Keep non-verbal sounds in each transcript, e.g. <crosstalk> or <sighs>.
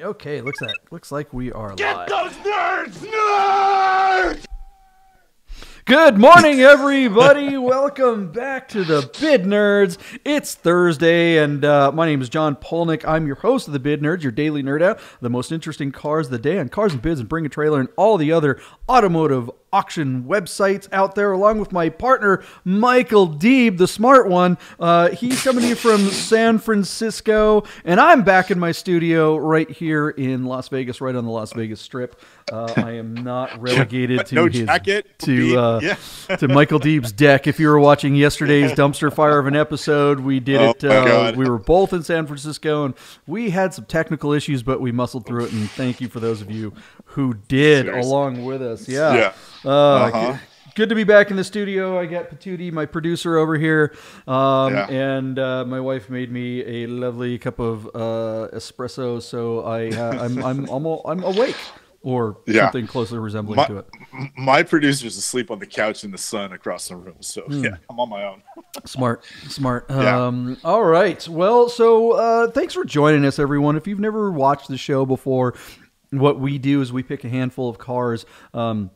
Okay, looks like looks like we are Get live. those nerds! Nerds! Good morning, everybody. Welcome back to the Bid Nerds. It's Thursday, and uh, my name is John Polnik. I'm your host of the Bid Nerds, your daily nerd out, the most interesting cars of the day on cars and bids and bring a trailer and all the other automotive auction websites out there, along with my partner Michael Deeb, the smart one. Uh, he's coming to you from San Francisco, and I'm back in my studio right here in Las Vegas, right on the Las Vegas Strip. Uh, I am not <laughs> relegated to no his jacket, to uh, yeah. <laughs> to Michael Deeb's deck. If you were watching yesterday's <laughs> dumpster fire of an episode, we did Oh it. Uh, we were both in San Francisco, and we had some technical issues, but we muscled through it. And thank you for those of you who did Seriously. along with us. Yeah. Yeah. Uh, Uh-huh. good- Good to be back in the studio. I got Patootie, my producer, over here, um, Yeah. and uh, my wife made me a lovely cup of uh, espresso. So I, uh, I'm, I'm, <laughs> I'm, I'm awake, or Yeah. something closely resembling My, to it. my producer's asleep on the couch in the sun across the room, so Hmm. yeah, I'm on my own. <laughs> Smart, smart. Yeah. Um, all right. Well, so uh, thanks for joining us, everyone. If you've never watched the show before, what we do is we pick a handful of cars. Um,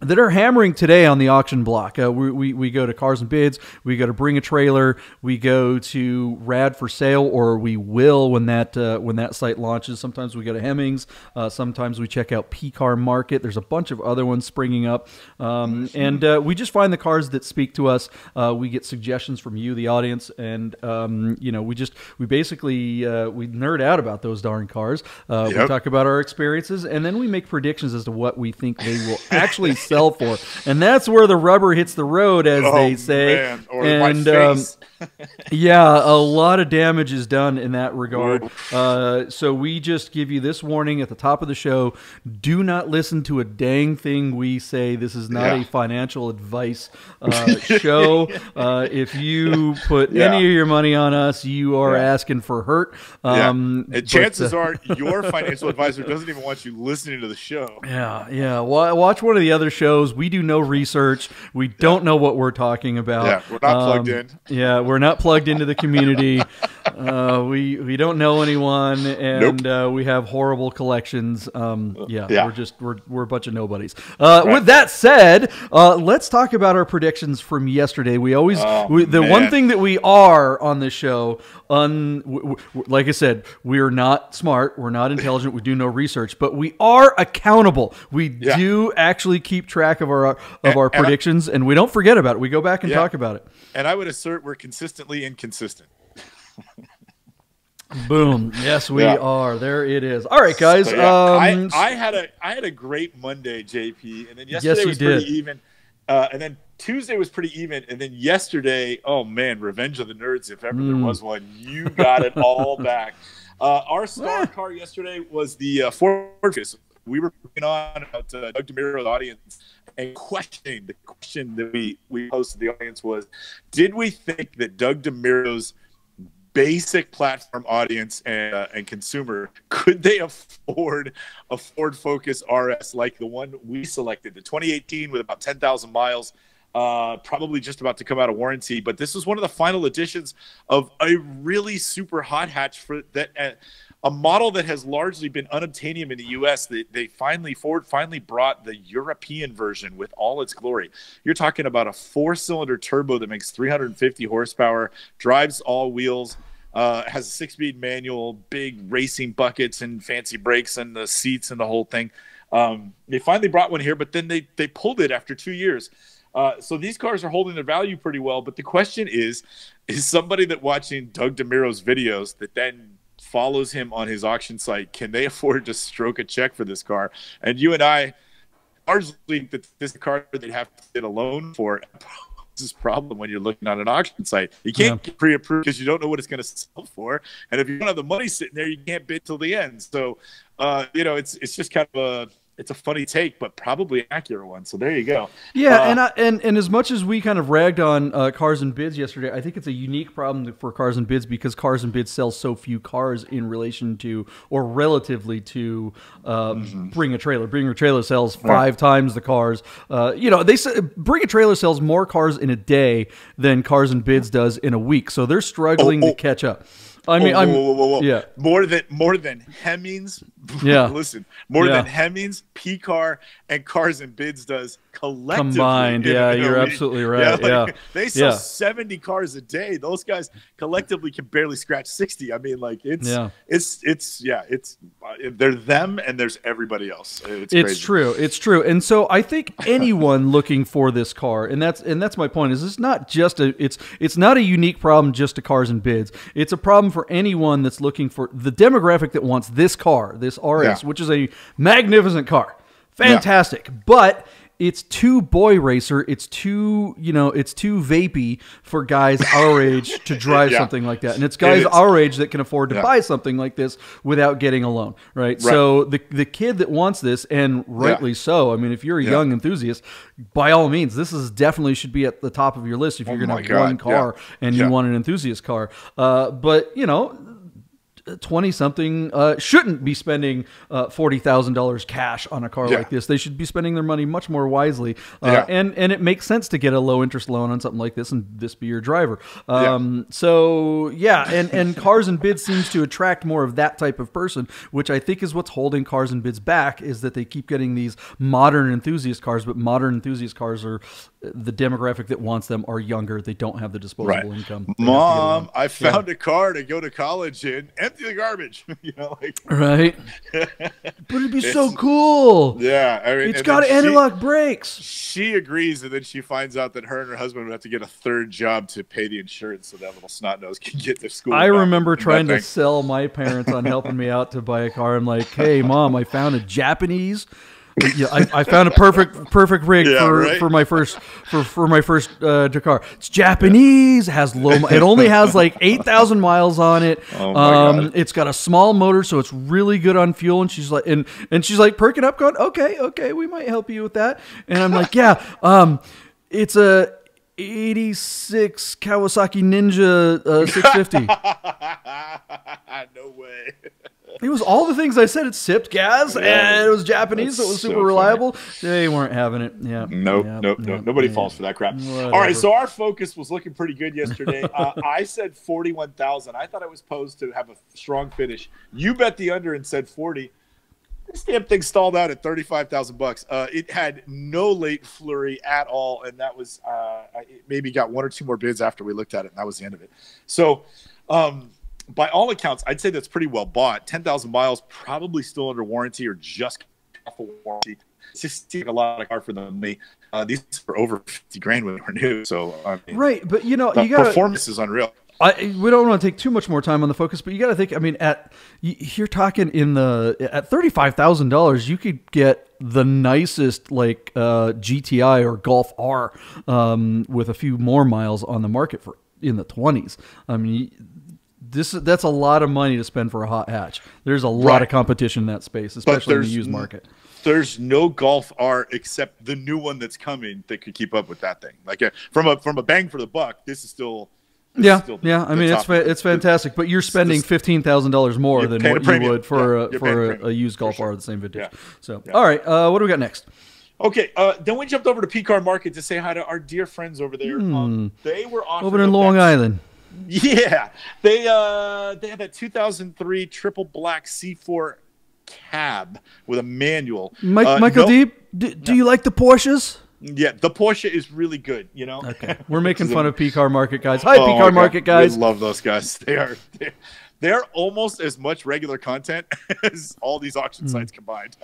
that are hammering today on the auction block. Uh, we, we, we go to Cars and Bids, we go to Bring a Trailer, we go to Rad for Sale, or we will when that uh, when that site launches. Sometimes we go to Hemmings, uh, sometimes we check out P Car Market. There's a bunch of other ones springing up, um, and uh, we just find the cars that speak to us. Uh, we get suggestions from you, the audience, and um, you know we just we basically uh, we nerd out about those darn cars. Uh, We talk about our experiences, and then we make predictions as to what we think they will <laughs> actually sell for. And that's where the rubber hits the road, as Oh, they say. and um, <laughs> yeah, a lot of damage is done in that regard. Uh, so we just give you this warning at the top of the show: do not listen to a dang thing we say. This is not Yeah. a financial advice uh, <laughs> show. Uh, if you put Yeah. any of your money on us, you are Yeah. asking for hurt. Um, but, chances uh, are your financial <laughs> advisor doesn't even want you listening to the show. Yeah, yeah. Watch one of the other shows. We do no research. We don't know what we're talking about. Yeah, we're not plugged Um, in. Yeah, we're not plugged into the community. <laughs> uh, we we don't know anyone, and uh, we have horrible collections. Um, yeah, Yeah. we're just we're we're a bunch of nobodies. Uh, Right. With that said, uh, let's talk about our predictions from yesterday. We always Oh, we, the one thing that we are on this show, un, w- w- like I said, we are not smart. We're not intelligent. We do no research, but we are accountable. We Yeah. do actually keep track of our of our and I- predictions, and we don't forget about it. We go back and Yeah. talk about it. And I would assert we're consistently inconsistent. <laughs> Boom. Yes, we Yeah. are. There it is. All right, guys. So, um, I, I had a I had a great Monday, JP, and then yesterday you was pretty even, uh, and then Tuesday was pretty even, and then yesterday, oh man, Revenge of the Nerds, if ever there Mm. was one, you got it all <laughs> back. Uh, our star car yesterday was the uh, Ford Focus. We were putting on about uh, Doug DeMuro's audience and questioning the question that we we posted to the audience was, did we think that Doug DeMuro's basic platform audience and, uh, and consumer could they afford a Ford Focus RS like the one we selected, the 2018 with about 10,000 miles, uh, probably just about to come out of warranty. But this is one of the final editions of a really super hot hatch for that. Uh, a model that has largely been unobtainium in the U.S. They, they finally Ford finally brought the European version with all its glory. You're talking about a four-cylinder turbo that makes 350 horsepower, drives all wheels, uh, has a six-speed manual, big racing buckets and fancy brakes and the seats and the whole thing. Um, they finally brought one here, but then they they pulled it after two years. Uh, so these cars are holding their value pretty well. But the question is, is somebody that watching Doug DeMuro's videos that then follows him on his auction site, can they <laughs> afford to stroke a check for this car? And you and I largely think that this car they'd have to get <laughs> a loan for. This problem when you're looking on an auction site. You can't get pre-approved because you don't know what it's going to sell for, and if you don't have the money sitting there, you can't bid till the end. So, uh, you know, it's it's just kind of a it's a funny take, but probably an accurate one. So there you go. Yeah, Uh, and I, and and as much as we kind of ragged on uh, Cars and Bids yesterday, I think it's a unique problem for Cars and Bids because Cars and Bids sells so few cars in relation to or relatively to uh, Bring a Trailer. Bring a Trailer sells five times the cars. Uh, you know, they say Bring a Trailer sells more cars in a day than Cars and Bids does in a week, so they're struggling Oh, to oh. catch up. I mean, Oh, I'm whoa, whoa, whoa, yeah. more than more than Hemmings. <laughs> Yeah. listen, more Yeah. than Hemmings, P car, and Cars and Bids does collectively. Combined, yeah, you're absolutely right, yeah. they sell Yeah. seventy cars a day. Those guys collectively can barely scratch sixty. I mean, like it's Yeah. it's it's yeah, it's they're them and there's everybody else. It's, It's true. It's true. And so I think anyone <laughs> looking for this car, and that's and that's my point, is it's not just a it's it's not a unique problem just to cars and bids. It's a problem for anyone that's looking for the demographic that wants this car, this RS, Yeah. which is a magnificent car. Fantastic. But it's too boy racer. It's too, you know, it's too vapey for guys our age to <laughs> drive Yeah. something like that. And it's guys is. our age that can afford to Yeah. buy something like this without getting a loan, right? So the the kid that wants this, and rightly so. I mean, if you're a Yeah. young enthusiast, by all means, this is definitely should be at the top of your list if you're going Oh my to have one God, yeah. car and Yeah. you want an enthusiast car. Uh, but you know. 20 something uh, shouldn't be spending uh, $40,000 cash on a car Yeah. like this. They should be spending their money much more wisely. Uh, Yeah. and, and it makes sense to get a low interest loan on something like this and this be your driver. Um, So, yeah, and, and Cars and Bids seems to attract more of that type of person, which I think is what's holding Cars and Bids back is that they keep getting these modern enthusiast cars, but modern enthusiast cars are the demographic that wants them are younger. They don't have the disposable Right. income. They have to get a loan. Mom, I found a car to go to college in. The garbage. <laughs> you know, like Right. <laughs> but it'd be so cool. yeah. I mean, It's got anti-lock brakes. She agrees, and then she finds out that her and her husband would have to get a third job to pay the insurance, so that little snot nose can get to school. I remember trying to sell my parents on helping me out to buy a car. I'm like, hey, mom, I found a Japanese. Yeah, I, I found a perfect perfect rig Yeah, for, right? for my first for, for my first uh, Dakar. It's Japanese, has low. It only has like <laughs> eight thousand miles on it. Oh um, it's got a small motor, so it's really good on fuel. And she's like, and and she's like perking up, going, okay, okay, we might help you with that. And I'm like, yeah, um, it's a 86 Kawasaki Ninja uh, 650. <laughs> no way. It was all the things I said. It sipped gas and it was Japanese, so it was That's so super reliable. They weren't having it. Yeah. Nope, Yeah, nope, yeah, nope. Nobody yeah. falls for that crap. Whatever. All right, so our focus was looking pretty good yesterday. <laughs> uh, I said forty-one thousand. I thought I was posed to have a strong finish. You bet the under and said forty. This damn thing stalled out at thirty-five thousand bucks. Uh, it had no late flurry at all, and that was uh, it maybe got one or two more bids after we looked at it, and that was the end of it. So, um, by all accounts, I'd say that's pretty well bought. Ten thousand miles, probably still under warranty or just off of warranty. It's just a lot of car for them. They, uh, these were over fifty grand when they were new, so I mean, Right, but you know, the you got performance is unreal. I, we don't want to take too much more time on the focus, but you got to think. I mean, at you're talking in the at thirty five thousand dollars, you could get the nicest like uh, GTI or Golf R um, with a few more miles on the market for in the twenties. I mean. This that's a lot of money to spend for a hot hatch. There's a lot Right. of competition in that space, especially in the used market. There's no Golf R except the new one that's coming that could keep up with that thing. Like uh, from a from a bang for the buck, this is still. Yeah, the- yeah. I mean, it's fa- it's fantastic, but you're spending fifteen thousand dollars more than what you would for Yeah, a, you're paying a for a, a used Golf sure. R of the same vintage. Yeah. So, Yeah. all right, uh, what do we got next? Okay, uh, then we jumped over to P Car Market to say hi to our dear friends over there. Um, they were. Over in Long Island. <laughs> Yeah, they uh they had that 2003 triple black C4 cab with a manual. Mike, Uh, Michael no- Deeb, do, do you like the Porsches? Yeah, the Porsche is really good. You know. Okay, we're <laughs> making fun of P Car Market guys. Hi, Oh P Car God, Market guys. We love those guys. <laughs> They are they're, they're almost as much regular content as all these auction sites combined.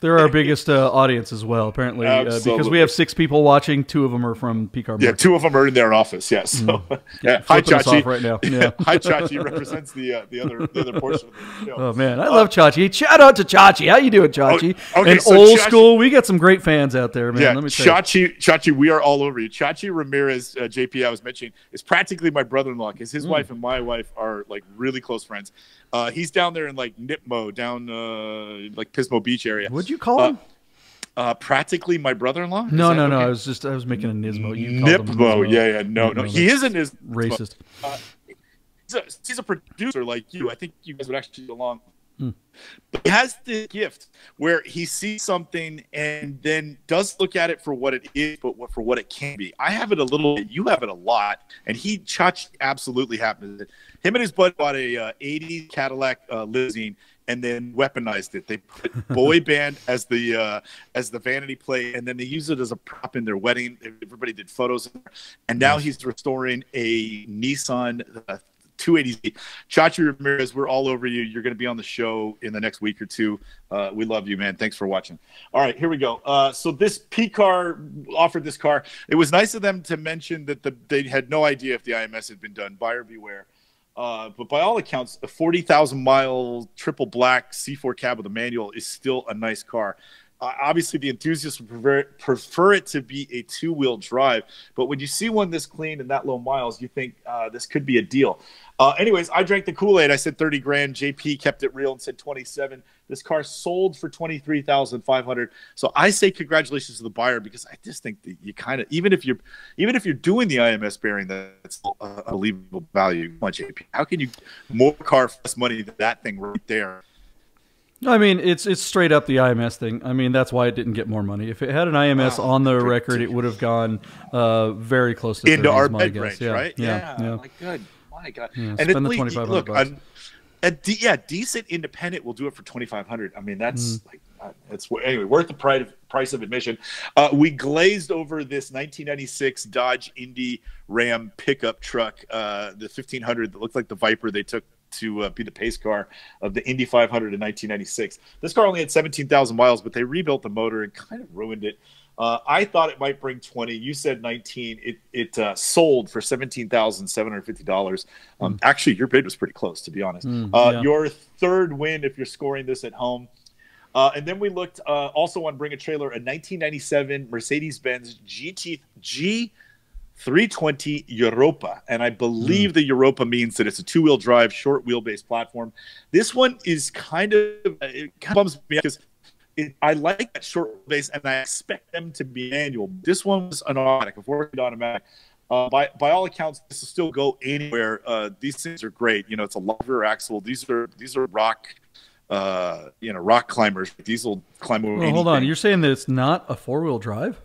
They're our biggest uh, audience as well, apparently, uh, because we have six people watching. Two of them are from P Car yeah, two of them are in their office. Yes. So, yeah. Hi, Chachi. right now. <laughs> Yeah. Hi, Chachi represents the uh, the other the other portion of the show. Oh man, I love Chachi. Shout out to Chachi. How you doing, Chachi? Oh, okay, and so old Chachi- school, we got some great fans out there, man. Yeah, Let me. Chachi, Chachi, we are all over you. Chachi Ramirez, uh, JP, I was mentioning, is practically my brother-in-law because his wife and my wife are like really close friends. Uh, he's down there in like Nipmo, down uh, like Pismo Beach area. Would you call Uh, him? Uh, practically my brother-in-law. Is No, no, no. okay? I was just I was making a Nismo. You Nipmo, Nismo. yeah, yeah, no, no, No, he isn't as Racist. He's a, he's a producer like you. I think you guys would actually get along But he has the gift where he sees something and then does look at it for what it is, but for what it can be. I have it a little bit. You have it a lot. And he, Chach, absolutely happens. Him and his bud bought a uh, 80 Cadillac uh, limousine and then weaponized it. They put boy <laughs> band as the uh, as the vanity plate, and then they use it as a prop in their wedding. Everybody did photos, and now he's restoring a Nissan uh, 280Z. Chachi Ramirez, we're all over you. You're going to be on the show in the next week or two. Uh, we love you, man. Thanks for watching. All right, here we go. Uh, so this P car offered this car. It was nice of them to mention that the, they had no idea if the IMS had been done. Buyer beware. Uh, but by all accounts, a 40,000 mile triple black C4 cab with a manual is still a nice car. Uh, obviously, the enthusiasts prefer, prefer it to be a two wheel drive. But when you see one this clean and that low miles, you think uh, this could be a deal. Uh, anyways, I drank the Kool Aid. I said 30 grand. JP kept it real and said 27. This car sold for 23,500. So I say congratulations to the buyer because I just think that you kind of even if you're even if you're doing the IMS bearing, that's a unbelievable value. On, JP. How can you more car for less money than that thing right there? I mean, it's it's straight up the IMS thing. I mean, that's why it didn't get more money. If it had an IMS oh, on the record, it would have gone uh, very close to into our bed range, yeah. right? Yeah, yeah. yeah. Like good my god! Yeah, and spend the twenty five hundred bucks. A, a de- yeah, decent independent will do it for twenty five hundred. I mean, that's mm. like uh, it's anyway worth the price of, price of admission. Uh, we glazed over this 1996 Dodge Indy Ram pickup truck, uh, the 1500 that looked like the Viper they took to uh, be the pace car of the Indy 500 in 1996. This car only had 17,000 miles, but they rebuilt the motor and kind of ruined it. Uh, I thought it might bring 20. You said 19. It it uh, sold for $17,750. Um, mm. Actually, your bid was pretty close, to be honest. Mm, uh, yeah. Your third win if you're scoring this at home. Uh, and then we looked uh, also on Bring a Trailer, a 1997 Mercedes Benz GT G. 320 Europa, and I believe mm. the Europa means that it's a two-wheel drive, short wheelbase platform. This one is kind of it kind of bums me because it, I like that short base, and I expect them to be manual. This one was an automatic, a four-speed automatic. Uh, by by all accounts, this will still go anywhere. Uh, these things are great. You know, it's a lever axle. These are these are rock, uh, you know, rock climbers. These will climb over. Well, hold on, you're saying that it's not a four-wheel drive?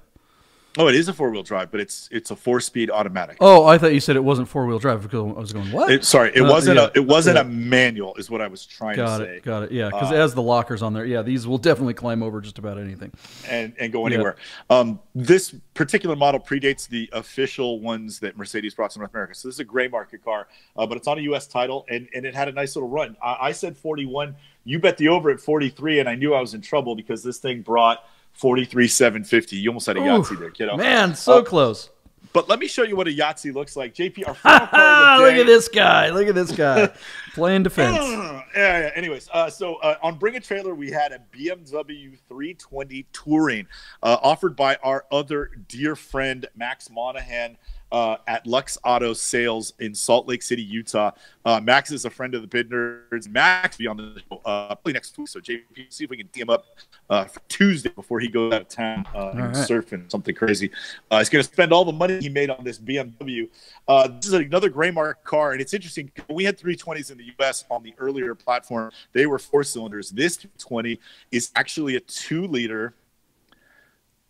Oh, it is a four wheel drive, but it's it's a four speed automatic. Oh, I thought you said it wasn't four wheel drive because I was going what? It, sorry, it uh, wasn't yeah, a it wasn't yeah. a manual, is what I was trying got to it, say. Got it. Yeah, because uh, it has the lockers on there. Yeah, these will definitely climb over just about anything and and go anywhere. Yeah. Um, this particular model predates the official ones that Mercedes brought to North America. So this is a gray market car, uh, but it's on a U.S. title, and and it had a nice little run. I, I said 41. You bet the over at 43, and I knew I was in trouble because this thing brought 43 750. You almost had a Yahtzee there, kiddo. Man, so uh, close. But let me show you what a Yahtzee looks like. JP, our <laughs> final card Look at this guy. Look at this guy <laughs> playing defense. yeah, yeah. Anyways, uh, so uh, on Bring a Trailer, we had a BMW 320 Touring uh, offered by our other dear friend, Max Monahan uh, at Lux Auto Sales in Salt Lake City, Utah. Uh, Max is a friend of the Bid Nerds. Max will be on the show uh, probably next week. So JP, see if we can tee him up uh, for Tuesday before he goes out of town uh, and right. surfing something crazy. Uh, he's going to spend all the money he made on this BMW. Uh, this is another gray mark car, and it's interesting. We had 320s in the U.S. on the earlier platform. They were four cylinders. This 320 is actually a two liter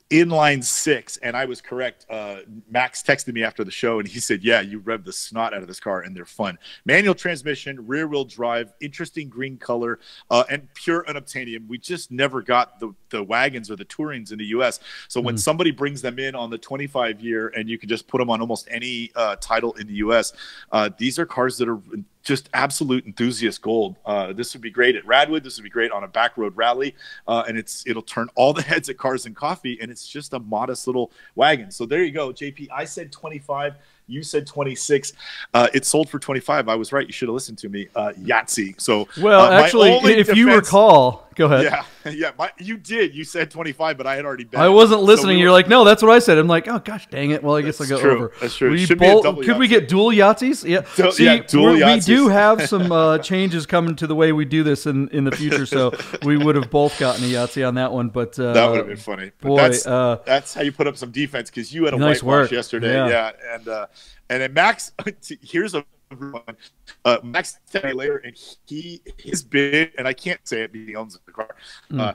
inline six, and I was correct. Uh, Max texted me after the show, and he said, "Yeah, you rev the snot out of this car, and they're fun. Manual transmission, rear wheel drive, interesting green color, uh, and pure unobtainium. We just never got the the wagons or the tourings in the U.S. So mm-hmm. when somebody brings them in on the 25 year, and you can just put them on almost any uh, title in the U.S., uh, these are cars that are just absolute enthusiast gold. Uh, this would be great at Radwood. This would be great on a back road rally, uh, and it's it'll turn all the <laughs> heads at Cars and Coffee, and it's just a modest little wagon. So there you go, JP. I said 25. You said 26. Uh, it sold for 25. I was right. You should have listened to me. Uh, Yahtzee. So well, uh, actually, if defense, you recall, go ahead. Yeah, <laughs> yeah. My, you did. You said 25, but I had already bet. I wasn't listening. So we You're like, no, that's what I said. I'm like, oh gosh, dang it. Well, I guess I go true. over. That's true. We both, could Yahtzee. we get dual Yahtzees? Yeah. So, See, yeah, dual we do have some uh, <laughs> changes coming to the way we do this in, in the future. So <laughs> we would have both gotten a Yahtzee on that one. But uh, that would have been funny. But boy, that's, uh, that's how you put up some defense because you had a nice whitewash work. yesterday. Yeah. yeah and uh, and then Max, <laughs> here's a. Uh, Max me later, and he his bid, and I can't say it because he owns the car. Mm. Uh,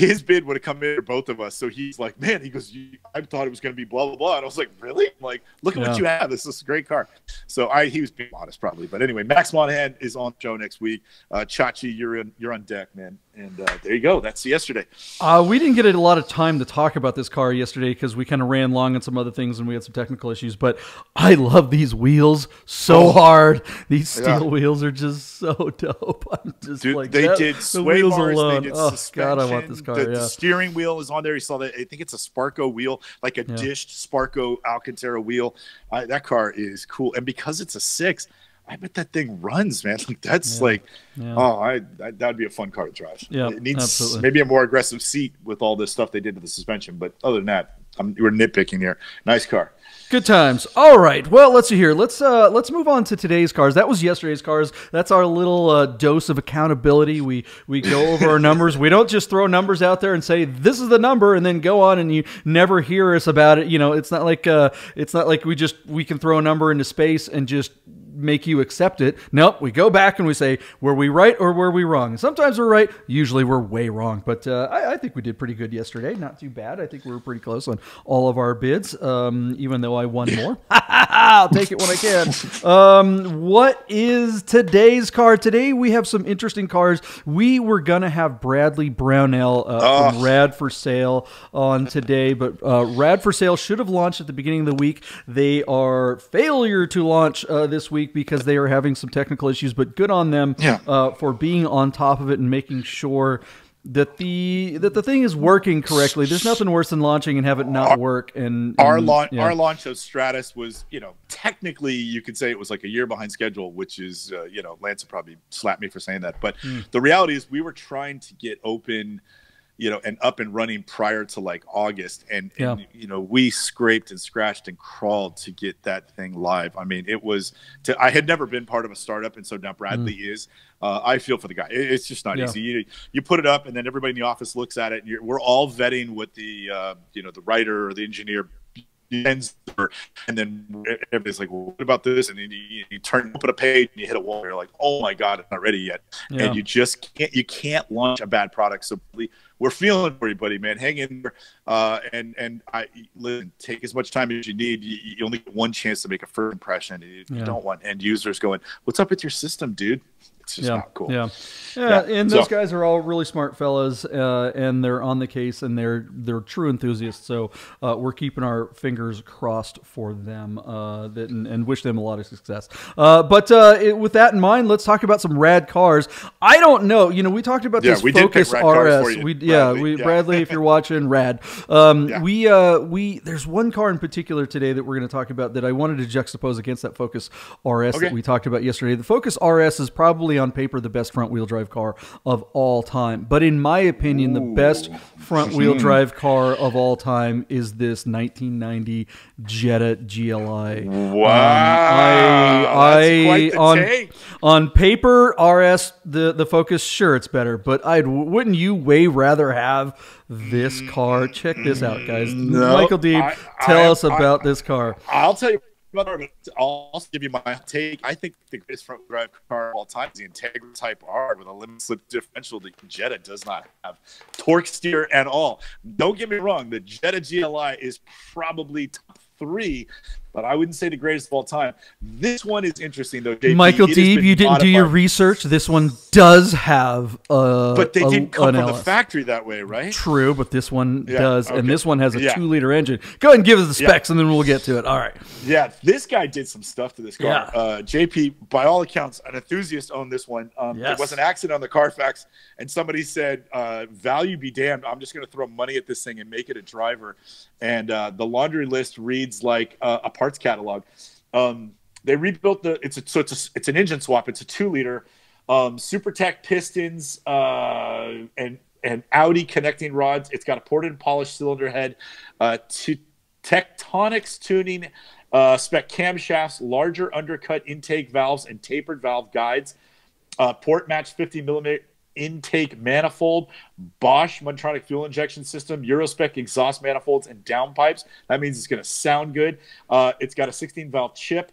his bid would have come in for both of us. So he's like, man, he goes, I thought it was going to be blah, blah, blah. And I was like, really? I'm like, look at yeah. what you have. This is a great car. So I, he was being honest probably. But anyway, Max Monahan is on show next week. Uh, Chachi, you're in, you're on deck, man. And uh, there you go. That's yesterday. Uh, we didn't get a lot of time to talk about this car yesterday because we kind of ran long on some other things and we had some technical issues. But I love these wheels so oh. hard. These steel yeah. wheels are just so <laughs> dope. I'm just Dude, like, they that, did the wheels bars, alone. Oh God, I want this car. The, yeah. the, steering wheel is on there. You saw that. I think it's a Sparco wheel, like a yeah. dished Sparco Alcantara wheel. Uh, that car is cool, and because it's a six I bet that thing runs, man. <laughs> Like that's yeah. like, yeah. oh, I, I, that'd be a fun car to drive. Yeah, it needs absolutely. maybe a more aggressive seat with all this stuff they did to the suspension. But other than that, I'm, we're nitpicking here. Nice car. Good times. All right. Well, let's see here. Let's uh, let's move on to today's cars. That was yesterday's cars. That's our little uh, dose of accountability. We we go over our numbers. We don't just throw numbers out there and say this is the number and then go on and you never hear us about it. You know, it's not like uh, it's not like we just we can throw a number into space and just make you accept it. Nope, we go back and we say, were we right or were we wrong? Sometimes we're right. Usually we're way wrong. But uh, I, I, think we did pretty good yesterday. Not too bad. I think we were pretty close on all of our bids, um, even though I won more. <laughs> I'll take it when I can. Um, what is today's car? Today we have some interesting cars. We were going to have Bradley Brownell uh, oh. from Rad for Sale on today, but uh, Rad for Sale should have launched at the beginning of the week. They are failure to launch uh, this week week because they are having some technical issues, but good on them yeah. uh, for being on top of it and making sure that the that the thing is working correctly. There's nothing worse than launching and have it not work. And, and our launch yeah. our launch of Stratus was, you know, technically you could say it was like a year behind schedule, which is, uh, you know, Lance would probably slap me for saying that. But mm. the reality is, we were trying to get open you know, and up and running prior to like August. And, yeah. and, you know, we scraped and scratched and crawled to get that thing live. I mean, it was to, I had never been part of a startup. And so now Bradley mm. is, uh, I feel for the guy. It, it's just not yeah. easy. You, you put it up and then everybody in the office looks at it and we're all vetting what the, uh, you know, the writer or the engineer and then everybody's like, well, "What about this?" And then you, you turn, open a page, and you hit a wall. And you're like, "Oh my god, it's not ready yet," yeah. and you just can't. You can't launch a bad product. So we're feeling for you, buddy, man. Hang in there, uh, and and I listen. Take as much time as you need. You, you only get one chance to make a first impression. You, yeah. you don't want end users going, "What's up with your system, dude?" It's just yeah. not cool. Yeah. yeah. yeah. And those guys are all really smart fellas, uh, and they're on the case, and they're they're true enthusiasts. So uh, we're keeping our fingers crossed for them, uh, that, and, and, wish them a lot of success. Uh, but uh, it, with that in mind, let's talk about some rad cars. I don't know. You know, we talked about yeah, this we Focus RS. We, yeah, Bradley, we, yeah. Bradley, if you're <laughs> watching, rad. Um, yeah. We uh, we there's one car in particular today that we're going to talk about that I wanted to juxtapose against that Focus RS okay. that we talked about yesterday. The Focus RS is probably on paper the best front wheel drive car of all time. But in my opinion, Ooh. the best front <laughs> wheel drive car of all time is this 1990 Jetta GLI. Wow. Um, I, I on, take. on paper, RS, the, the Focus, sure, it's better. But I'd, wouldn't you way rather have this car? Check this out, guys. No, Michael Deeb, tell I, us about this car. I'll tell you but I'll also give you my take. I think the greatest front drive car of all time is the Integra Type R with a limit slip differential that Jetta does not have. Torque steer and all. Don't get me wrong, the Jetta GLI is probably top three but I wouldn't say the greatest of all time. This one is interesting though. JP. Michael Deeb, you didn't modified. do your research. This one does have a, but they a, didn't come from LS. the factory that way, right? True, but this one yeah, does, okay. and this one has a yeah. two-liter engine. Go ahead and give us the specs, yeah. and then we'll get to it. All right. Yeah, this guy did some stuff to this car. Uh, JP, by all accounts, an enthusiast owned this one. Um, yes. There was an accident on the Carfax, and somebody said, uh, "Value be damned! I'm just going to throw money at this thing and make it a driver." And uh, the laundry list reads like a parts catalog. Um, they rebuilt the it's a, so it's a, it's an engine swap. It's a two liter um, SuperTech pistons uh, and and Audi connecting rods. It's got a ported and polished cylinder head, uh, to Techtonics tuning, uh, spec camshafts, larger undercut intake valves, and tapered valve guides. Uh, port match 50 millimeter intake manifold, Bosch Motronic fuel injection system, Eurospec exhaust manifolds, and downpipes. That means it's going to sound good. Uh, it's got a 16 valve chip.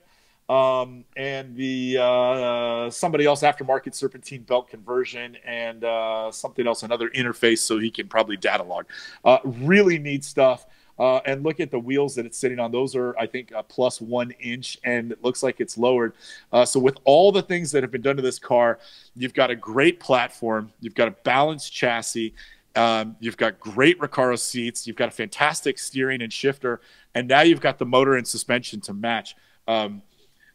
um, and the uh, somebody else aftermarket serpentine belt conversion and uh, something else, another interface so he can probably data log. Uh, really neat stuff. Uh, and look at the wheels that it's sitting on. Those are, I think, a plus one inch, and it looks like it's lowered. Uh, so, with all the things that have been done to this car, you've got a great platform, you've got a balanced chassis, um, you've got great Recaro seats, you've got a fantastic steering and shifter, and now you've got the motor and suspension to match. Um,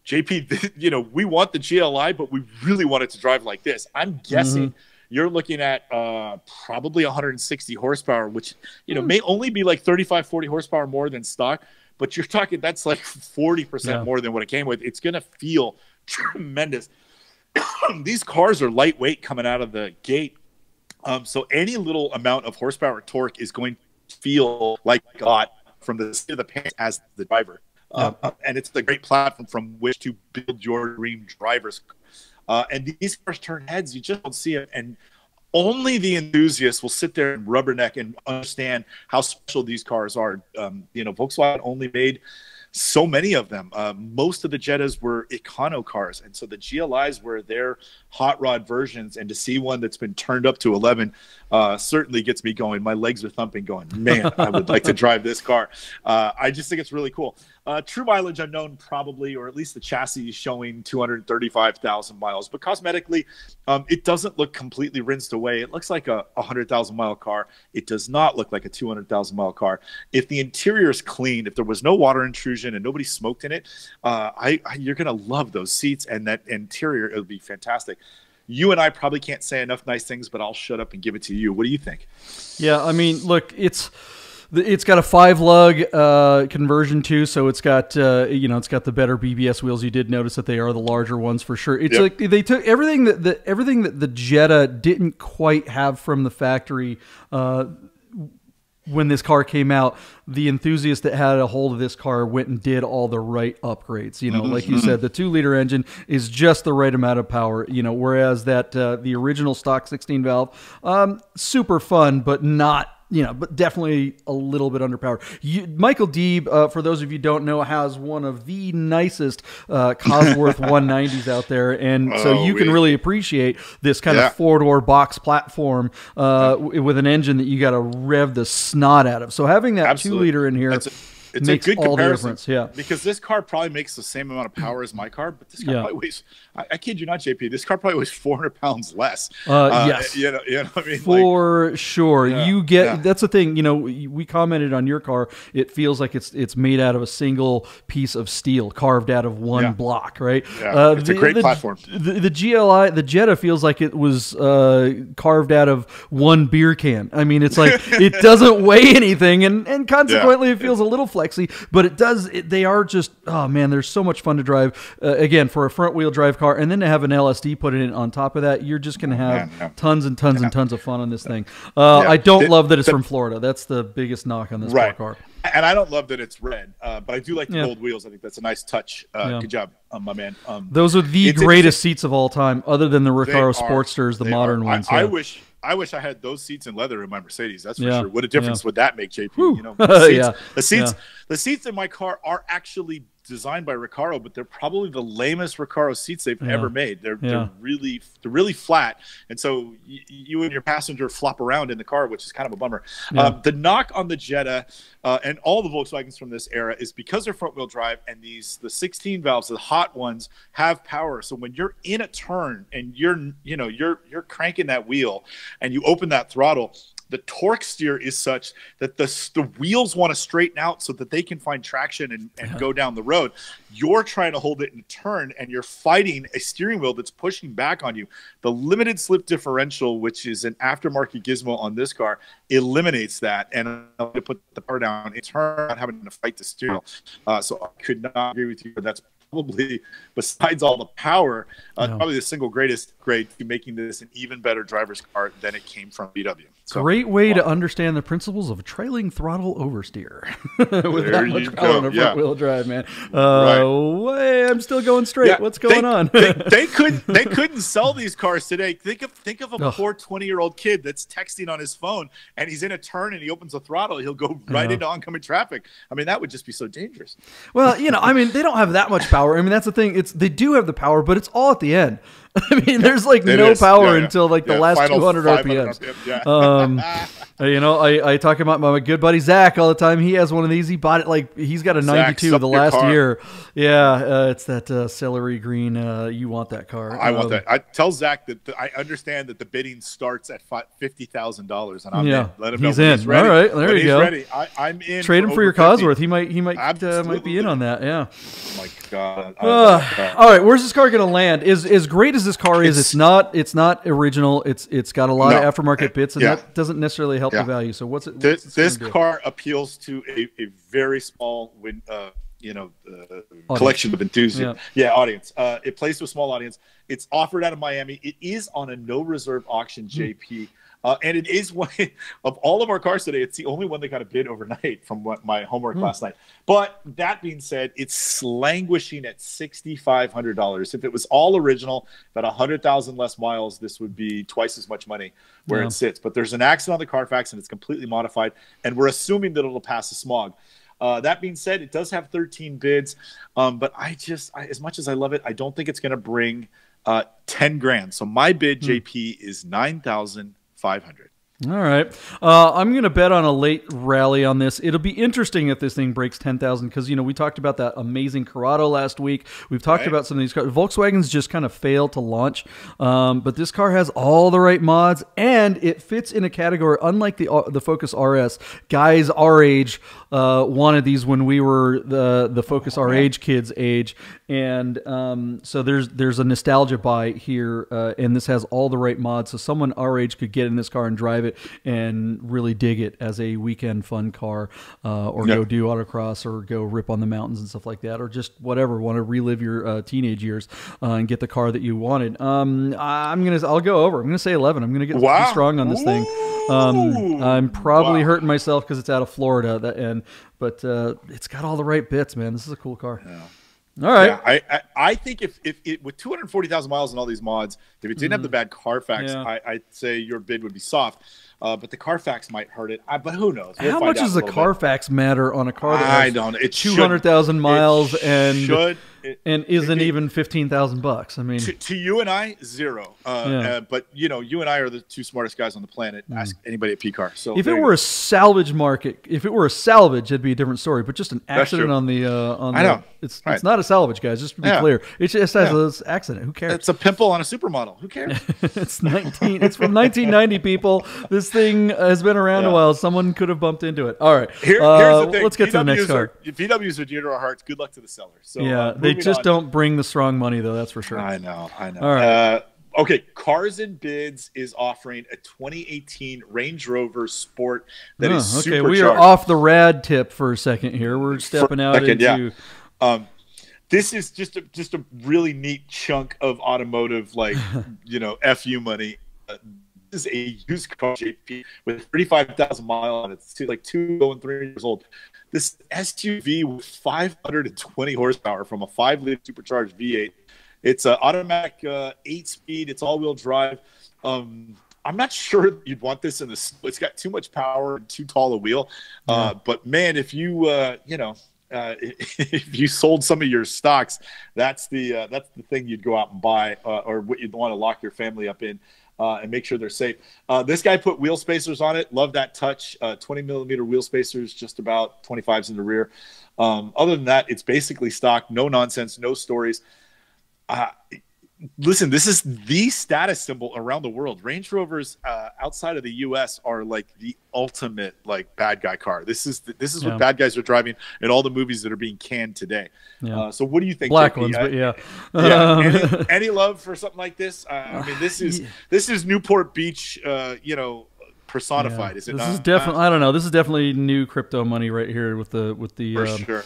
JP, <laughs> you know, we want the GLI, but we really want it to drive like this. I'm guessing mm-hmm. You're looking at uh, probably 160 horsepower, which, you know, mm. may only be like 35, 40 horsepower more than stock, but you're talking that's like 40% yeah. more than what it came with. It's going to feel tremendous. <coughs> These cars are lightweight coming out of the gate. Um, so any little amount of horsepower torque is going to feel like lot from the seat of the pants as the driver. Um, and it's a great platform from which to build your dream drivers. Uh, and these cars turn heads, you just don't see it. And only the enthusiasts will sit there and rubberneck and understand how special these cars are. Um, you know, Volkswagen only made so many of them. Uh, most of the Jettas were econo cars, and so the GLIs were their hot rod versions. And to see one that's been turned up to 11 uh, certainly gets me going. My legs are thumping, going, man, I would like to <laughs> drive this car. Uh, I just think it's really cool. Uh, true mileage unknown, probably, or at least the chassis is showing 235,000 miles. But cosmetically, um, it doesn't look completely rinsed away. It looks like a 100,000 mile car. It does not look like a 200,000 mile car. If the interior is clean, if there was no water intrusion and nobody smoked in it, uh, I, I, you're going to love those seats and that interior. It'll be fantastic you and I probably can't say enough nice things, but I'll shut up and give it to you. What do you think? Yeah, I mean, look, it's it's got a five lug uh, conversion too, so it's got uh, you know it's got the better BBS wheels. You did notice that they are the larger ones for sure. It's yep. like they took everything that the everything that the Jetta didn't quite have from the factory. Uh, when this car came out, the enthusiast that had a hold of this car went and did all the right upgrades. You know, mm-hmm. like you said, the two liter engine is just the right amount of power. You know, whereas that uh, the original stock 16 valve, um, super fun, but not you know, but definitely a little bit underpowered. You, Michael Deeb, uh, for those of you don't know, has one of the nicest uh, Cosworth <laughs> 190s out there, and oh, so you can really appreciate this kind yeah. of four door box platform uh, yeah. with an engine that you got to rev the snot out of. So having that Absolutely. two liter in here it's makes a good all comparison. The yeah, because this car probably makes the same amount of power as my car, but this car yeah. probably weighs. I, I, kid you not, JP. This car probably weighs 400 pounds less. Uh, uh, yes, you know, you know I mean? For like, sure, yeah, you get. Yeah. That's the thing. You know, we commented on your car. It feels like it's it's made out of a single piece of steel, carved out of one block, right? Yeah, uh, it's the, a great the, platform. The, the, GLI, the Jetta feels like it was uh, carved out of one beer can. I mean, it's like <laughs> it doesn't weigh anything, and and consequently, it feels a little flexy, but it does. It, they are just oh man, they're so much fun to drive. Uh, again, for a front wheel drive car, and then to have an LSD put in on top of that, you're just going to have yeah, tons and tons yeah. and tons of fun on this thing. Uh, I don't love that it's from Florida. That's the biggest knock on this right. car. And I don't love that it's red, uh, but I do like the gold wheels. I think that's a nice touch. Uh, good job, um, my man. Um, Those are the greatest seats of all time, other than the Recaro Sportsters, the modern are. ones. I, I wish I wish I had those seats in leather in my Mercedes. That's for yeah, sure. What a difference yeah. would that make, JP? Whew. You know, the <laughs> seats, the seats, the seats in my car are actually designed by Recaro, but they're probably the lamest Recaro seats they've yeah. ever made. They're yeah. they're really they're really flat, and so y- you and your passenger flop around in the car, which is kind of a bummer. Yeah. Uh, the knock on the Jetta uh, and all the Volkswagens from this era is because they're front wheel drive and these the 16 valves, the hot ones, have power. So when you're in a turn and you're you know you're you're cranking that wheel and you open that throttle the torque steer is such that the, the wheels want to straighten out so that they can find traction and, and yeah. go down the road. You're trying to hold it in turn and you're fighting a steering wheel that's pushing back on you. The limited slip differential, which is an aftermarket gizmo on this car, eliminates that and to put the power down in turn, not having to fight the steering wheel. Uh, so I could not agree with you, but that's probably, besides all the power, uh, no. probably the single greatest great to making this an even better driver's car than it came from VW. So, Great way wow. to understand the principles of trailing throttle oversteer <laughs> with there that much power on a front wheel drive, man. Uh, right. I'm still going straight. Yeah, What's going they, on? they, <laughs> they, couldn't they couldn't sell these cars today. Think of think of a oh. poor 20 year old kid that's texting on his phone and he's in a turn and he opens the throttle. He'll go right into oncoming traffic. I mean, that would just be so dangerous. Well, you know, I mean, they don't have that much power power. I mean, that's the thing. It's they do have the power, but it's all at the end. <laughs> I mean, there's like It no is. power Yeah, yeah. until like the Yeah, last 200 RPMs. Um, <laughs> uh, you know, I, I talk about my good buddy Zach all the time. He has one of these. He bought it like he's got a Zach, 92 sup the last car. year. Yeah, uh, it's that uh, celery green. Uh, you want that car? I want Um, that. I tell Zach that the, I understand that the bidding starts at fi- fifty thousand dollars, and I'm Yeah, in. Let him he's know in. He's ready. All right, there When you he's go. Ready. I, I'm in. Trade him for your 50. Cosworth. He might he might uh, might be in on that. Yeah. Oh my god. Uh, all right, where's this car going to land? Is as great as this car is, It's- it's not. It's not original. It's it's got a lot No. of aftermarket bits, and Yeah. that doesn't necessarily help Yeah. the value. So what's it? what's this, this this gonna do? car appeals to a, a very small win, uh, you know uh, collection of enthusiasts yeah, audience uh, it plays to a small audience it's offered out of miami it is on a no reserve auction Hmm. jp uh, and it is <laughs> one of all of our cars today it's the only one that got a bid overnight from what my homework Hmm. last night but that being said it's languishing at $6500 if it was all original about 100000 less miles this would be twice as much money where Yeah. it sits but there's an accident on the carfax and it's completely modified and we're assuming that it'll pass the smog uh, that being said, it does have 13 bids, um, but I just, I, as much as I love it, I don't think it's going to bring uh, 10 grand. So my bid, JP, is 9,500. All right, uh, I'm going to bet on a late rally on this. It'll be interesting if this thing breaks ten thousand because you know we talked about that amazing Corrado last week. We've talked Right. about some of these cars. Volkswagens just kind of failed to launch, um, but this car has all the right mods and it fits in a category unlike the uh, the Focus RS. Guys our age uh, wanted these when we were the the Focus our age kids age, and um, so there's there's a nostalgia buy here, uh, and this has all the right mods, so someone our age could get in this car and drive it and really dig it as a weekend fun car, uh, or Yeah. go do autocross or go rip on the mountains and stuff like that, or just whatever want to relive your uh, teenage years uh, and get the car that you wanted. Um, I'm gonna I'll go over. I'm gonna say 11. I'm gonna get Wow. strong on this thing. Um, I'm probably Wow. hurting myself because it's out of Florida, that, and but uh, it's got all the right bits, man. This is a cool car. All right. Yeah, I, I, I think if, if it with 240,000 miles and all these mods, if it didn't have the bad Carfax, Mm-hmm. Yeah. I, I'd say your bid would be soft. Uh, but the Carfax might hurt it. I, but who knows? We'll How much does the a bit. Carfax matter on a car that I has don't. It two hundred thousand miles It and should. It- and isn't it- even fifteen thousand bucks? I mean, to, to you and I, zero. Uh, Yeah. uh, but you know, you and I are the two smartest guys on the planet. Ask anybody at PCAR. So Mm. if it were go. a salvage market, if it were a salvage, it'd be a different story. But just an accident on the uh, on I the, know. it's Right. it's not a salvage, guys. Just to be Yeah. clear, it just has Yeah. an accident. Who cares? it's a pimple on a supermodel. Who cares? <laughs> it's 19 it's from 1990 people this thing has been around a while someone could have bumped into it all right Here, uh, here's the thing. let's get to the next VWs car VWs are dear to our hearts. Good luck to the sellers. So yeah uh, they just on. don't bring the strong money though that's for sure I know. I know. All right. Uh, okay. Cars and Bids is offering a 2018 Range Rover Sport that Huh, is okay we are off the rad tip for a second here we're stepping out second, yeah. into Um, this is just a just a really neat chunk of automotive, like <laughs> you know, fu money. Uh, this is a used car JP with thirty five thousand miles on it. It's like two going three years old. This SUV with five hundred and twenty horsepower from a five liter supercharged V eight. It's an automatic uh, eight speed. It's all wheel drive. Um, I'm not sure you'd want this in the. snow. It's got too much power and too tall a wheel. Uh, but man, if you uh, you know uh, <laughs> if you sold some of your stocks, that's the uh, that's the thing you'd go out and buy, uh, or what you'd want to lock your family up in. Uh, and make sure they're safe. Uh, this guy put wheel spacers on it. Love that touch. Uh, 20 millimeter wheel spacers, just about 25s in the rear. Um, other than that, it's basically stock. No nonsense. No stories. Listen, this is the status symbol around the world. Range Rovers uh, outside of the U.S. are like the ultimate like bad guy car. This is the, this is Yeah. what bad guys are driving in all the movies that are being canned today. Yeah. Uh, so what do you think? black JP? ones Uh, but yeah yeah. <laughs> Any, any love for something like this? Uh, I mean, this is <sighs> this is Newport Beach. Uh, you know, personified. yeah. Is it this not? is definitely i don't know this is definitely new crypto money right here with the with the for um, sure.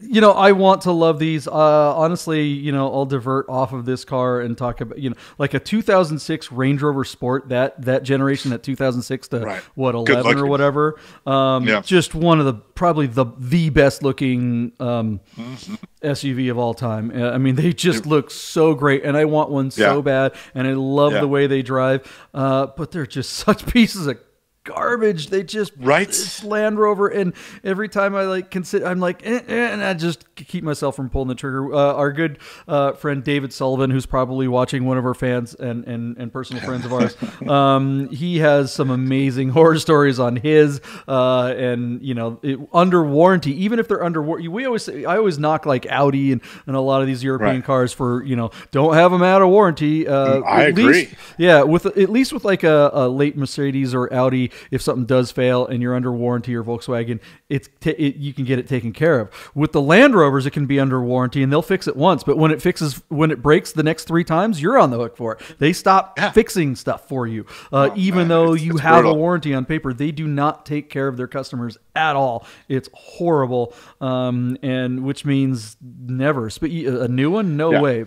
you know, I want to love these. Uh, honestly, you know, I'll divert off of this car and talk about, you know, like a 2006 Range Rover Sport. That that generation, that 2006 to Right. what 11 or whatever. Um, Yeah. Just one of the probably the the best looking um, Mm-hmm. SUV of all time. Uh, I mean, they just look so great, and I want one so Yeah. bad, and I love Yeah. the way they drive. Uh, but they're just <laughs> such pieces of garbage. They just Right. It's Land Rover, and every time I like consider, I'm like, eh, eh, and I just keep myself from pulling the trigger. Uh, our good uh, friend David Sullivan, who's probably watching, one of our fans and and, and personal friends of ours, <laughs> um, he has some amazing <laughs> horror stories on his, uh, and you know, it, under warranty, even if they're under warranty. We always, say, I always knock like Audi and, and a lot of these European Right. cars for you know don't have them out of warranty. Uh, I agree. least- yeah, with at least with like a, a late Mercedes or Audi, if something does fail and you're under warranty or Volkswagen, it's it, you can get it taken care of. With the Land Rovers, it can be under warranty and they'll fix it once, but when it fixes when it breaks the next three times, you're on the hook for it. They stop Yeah. fixing stuff for you, uh, even man, though it's- you it's have a warranty on paper. They do not take care of their customers at all. It's horrible, um, and which means never. But a new one, no Yeah. way.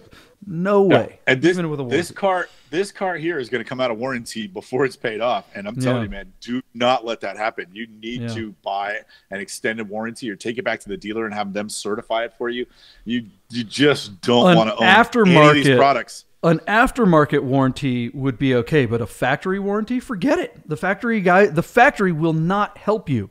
No way. And this, Even with a warranty. this car, this car here is going to come out of warranty before it's paid off. And I'm telling Yeah. you, man, do not let that happen. You need Yeah. to buy an extended warranty or take it back to the dealer and have them certify it for you. You you just don't want to own any of these aftermarket- products. an aftermarket warranty would be okay, but a factory warranty, forget it. The factory guy, the factory will not help you.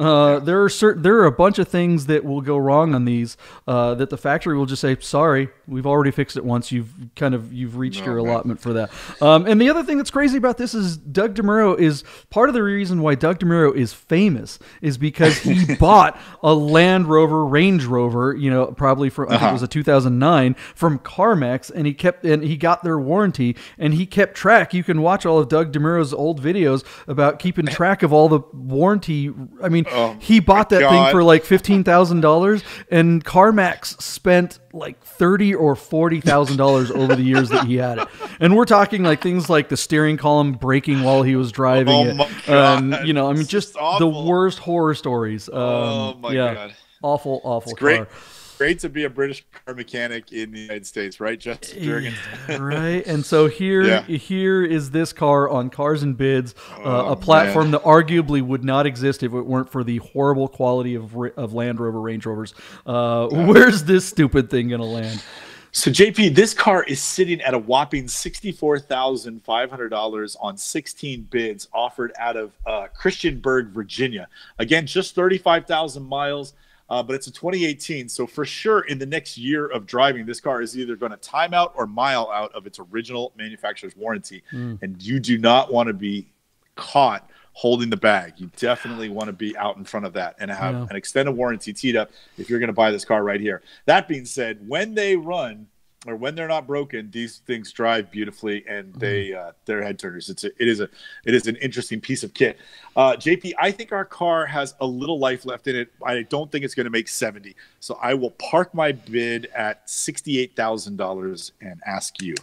Uh, there are certain, there are a bunch of things that will go wrong on these uh, that the factory will just say, "Sorry, we've already fixed it once. You've kind of you've reached your man. allotment for that." Um, and the other thing that's crazy about this is Doug DeMuro is part of the reason why Doug DeMuro is famous is because he <laughs> bought a Land Rover Range Rover, you know, probably from I think it was a 2009 from CarMax, and he kept and he got their warranty, and he kept track. You can watch all of Doug DeMuro's old videos about keeping track of all the warranty. I mean, Oh, he bought that thing for like fifteen thousand dollars, and CarMax spent like thirty or forty thousand dollars over the years that he had it. <laughs> And we're talking like things like the steering column breaking while he was driving Oh it, my God. and you know, I mean, just the worst horror stories. Um, Oh my yeah, God. awful, awful Great, car. great to be a British car mechanic in the United States, right, Justin Jurgens? <laughs> right and so here Yeah. here is this car on cars and bids uh, Oh, a platform man. that arguably would not exist if it weren't for the horrible quality of, of land rover range rovers uh, where's this stupid thing gonna land So JP, this car is sitting at a whopping sixty-four thousand five hundred dollars on sixteen bids offered out of uh, Christiansburg, Virginia. Again, just thirty-five thousand miles, uh, but it's a 2018. So for sure, in the next year of driving, this car is either going to time out or mile out of its original manufacturer's warranty, and you do not want to be caught holding the bag. You definitely want to be out in front of that and have an extended warranty teed up if you're going to buy this car right here. That being said, when they run or when they're not broken, these things drive beautifully and they uh, they're head turners. It's a, it is a it is an interesting piece of kit. Uh, JP, I think our car has a little life left in it. I don't think it's going to make seventy, so I will park my bid at sixty eight thousand dollars and ask you.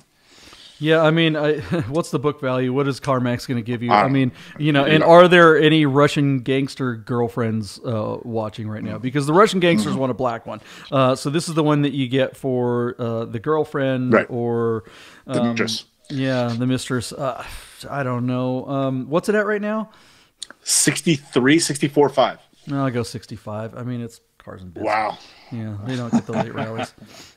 Yeah i mean I, <laughs> what's the book value what is carmax gonna give you I i mean you know and are there any russian gangster girlfriends uh, watching right now because the russian gangsters want a black one uh, so this is the one that you get for uh, the girlfriend Right. or The um, mistress. Yeah, the mistress. Uh, I don't know. Um, what's it at right now? 63, 64, 5. No, I'll go 65. I mean, it's Cars and Bids. Wow. Yeah, they don't get the late rallies.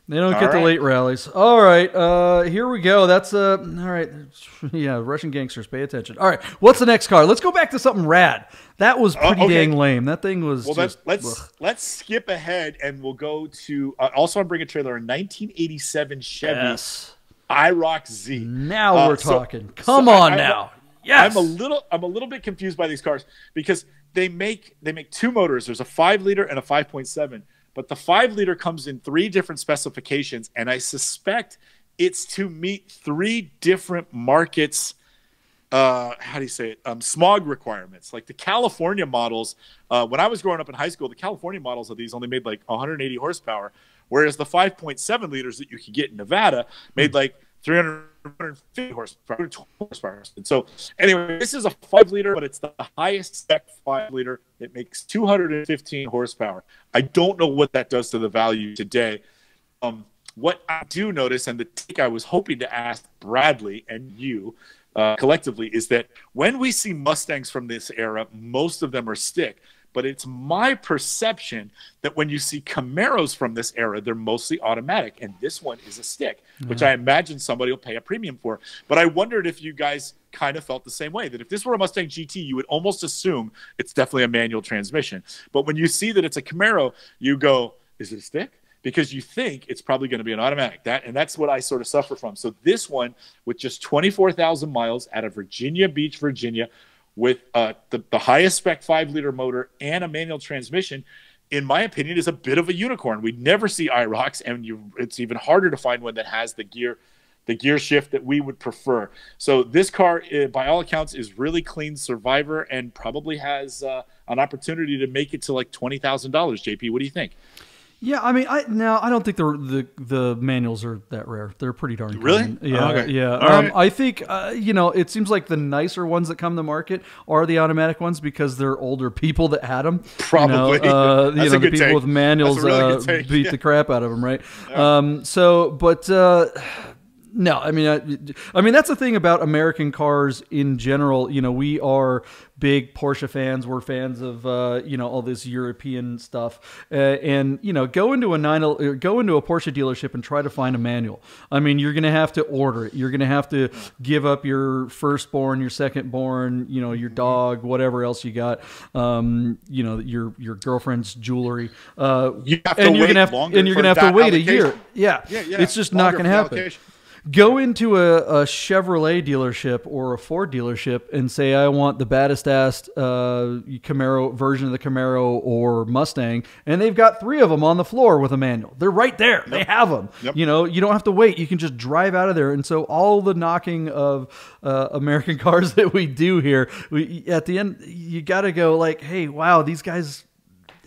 They don't All get the late rallies. All right, uh, here we go. That's uh, all right. <laughs> Yeah, Russian gangsters, pay attention. All right, what's the next car? Let's go back to something rad. That was pretty okay. dang lame. That thing was Well, just. let's let's ugh. let's skip ahead and we'll go to uh, also I'm bringing a trailer a 1987 Chevy Yes. IROC Z. Now Uh, we're so- talking. Come so on I- now. Yes. I'm a little I'm a little bit confused by these cars because they make they make two motors. There's a five liter and a 5.7, but the five liter comes in three different specifications, and I suspect it's to meet three different markets. Uh, how do you say it? Um, smog requirements. Like the California models. Uh, when I was growing up in high school, the California models of these only made like 180 horsepower, whereas the 5.7 liters that you could get in Nevada made like 350 horsepower, 220 horsepower. So, anyway, this is a five liter, but it's the highest spec five liter. It makes 215 horsepower. I don't know what that does to the value today. Um, what I do notice, and the take I was hoping to ask Bradley and you uh, collectively, is that when we see Mustangs from this era, most of them are stick. But it's my perception that when you see Camaros from this era, they're mostly automatic, and this one is a stick, which I imagine somebody will pay a premium for. But I wondered if you guys kind of felt the same way that if this were a Mustang GT, you would almost assume it's definitely a manual transmission. But when you see that it's a Camaro, you go, is it a stick? Because you think it's probably going to be an automatic. That and that's what I sort of suffer from. So this one, with just 24,000 miles out of Virginia Beach, Virginia, with uh, the, the highest spec five liter motor and a manual transmission, in my opinion, is a bit of a unicorn. We never see IROCs, and you, it's even harder to find one that has the gear the gear shift that we would prefer. So this car, eh, by all accounts, is really clean survivor and probably has uh, an opportunity to make it to like twenty thousand dollars. JP, what do you think? Yeah, I mean, I now I don't think the the the manuals are that rare. They're pretty darn really. Common. Yeah, oh, okay. yeah. Um, right. I think uh, you know it seems like the nicer ones that come to market are the automatic ones because they're older people that had them. Probably. You know, uh, you <laughs> know the people take. with manuals really uh, beat yeah. the crap out of them, right? Yeah. Um, so, but. No, I mean, I, I, mean that's the thing about American cars in general. You know, we are big Porsche fans. We're fans of uh, you know all this European stuff, uh, and you know, go into a nine, go into a Porsche dealership and try to find a manual. I mean, you're going to have to order it. You're going to have to give up your firstborn, your secondborn, you know, your dog, whatever else you got. Um, you know, your your girlfriend's jewelry. Uh, you and you're gonna have and you're gonna have to wait a year. Yeah, yeah, yeah. it's just not going to happen. Allocation. Go into a, a, Chevrolet dealership or a Ford dealership and say, I want the baddest ass uh, Camaro version of the Camaro or Mustang. And they've got three of them on the floor with a manual. They're right there. Yep. They have them. Yep. You know, you don't have to wait. You can just drive out of there. And so all the knocking of uh, American <laughs> cars that we do here, we, at the end, you got to go like, hey, wow, these guys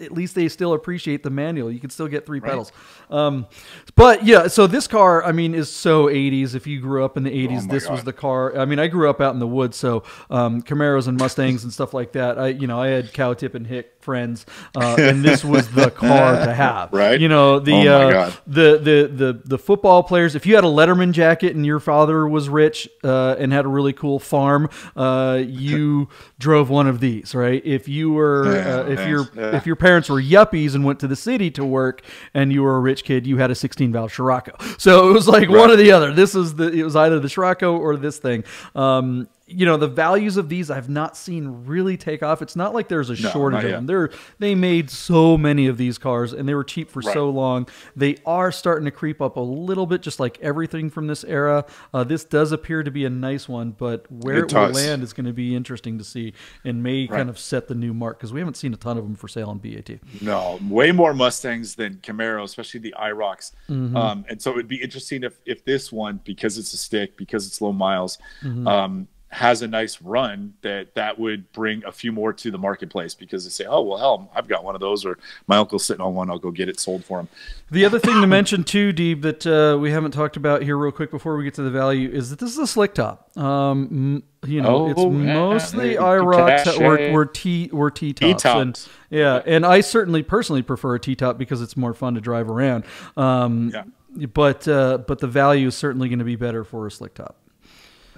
at least they still appreciate the manual. You can still get three right. pedals. Um, but yeah, so this car, I mean, is so 80s. If you grew up in the 80s, Oh this God. was the car. I mean, I grew up out in the woods, so um, Camaros and Mustangs and stuff like that. I, you know, I had cow tip and hick friends, uh, and this was the car to <laughs> have. Right. You know, the Oh uh, the the the the football players. If you had a Letterman jacket and your father was rich uh, and had a really cool farm, uh, you <laughs> drove one of these, right? If you were, Yeah, uh, if yeah, your yeah. if your parents were yuppies and went to the city to work, and you were a rich kid, you had a 16 valve Scirocco. So it was like one or the other. This is the it was either the Scirocco or this thing. Um, you know the values of these I've not seen really take off. It's not like there's a No, shortage of them. They're they made so many of these cars and they were cheap for Right. so long. They are starting to creep up a little bit, just like everything from this era. Uh, this does appear to be a nice one, but where It it, will land is going to be interesting to see and may kind of set the new mark because we haven't seen a ton of them for sale on BAT. No, way more Mustangs than Camaro, especially the IROCs. Mm-hmm. Um, and so it'd be interesting if if this one, because it's a stick, because it's low miles, Mm-hmm. um, has a nice run, that that would bring a few more to the marketplace because they say, oh well, hell, I've got one of those, or my uncle's sitting on one, I'll go get it sold for him. The other thing to mention too, Deeb, that uh, we haven't talked about here real quick before we get to the value is that this is a slick top. Um, you know, it's Oh, yeah. mostly that were, were T were T tops, and yeah, and I certainly personally prefer a T top because it's more fun to drive around. Um, Yeah. But uh, but the value is certainly going to be better for a slick top.